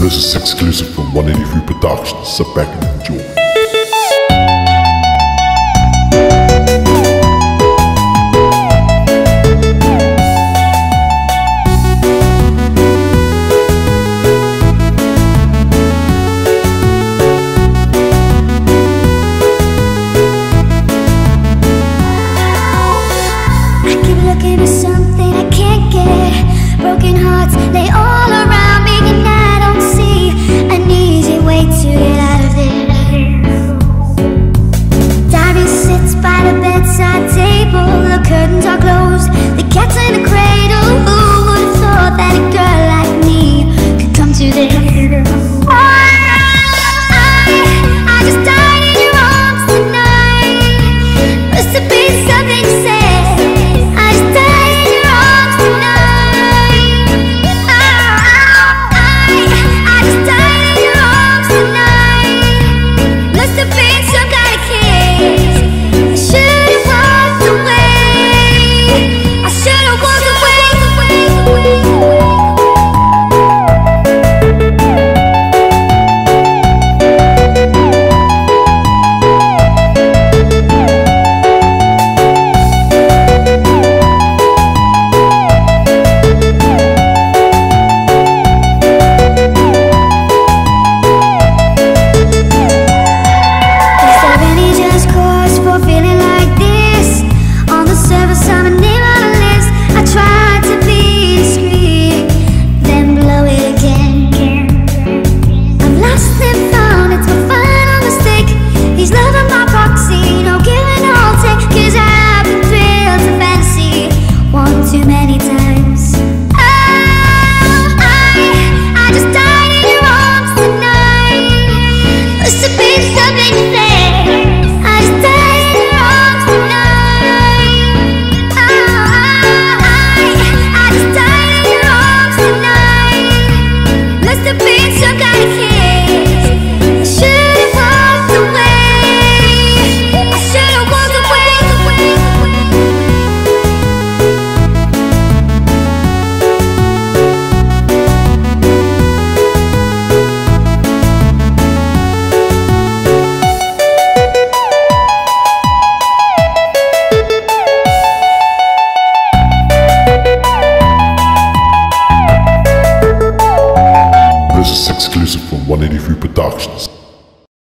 This is exclusive from 183 Productions. Sit back and enjoy. curtains are closed. This is exclusive from 183 Productions.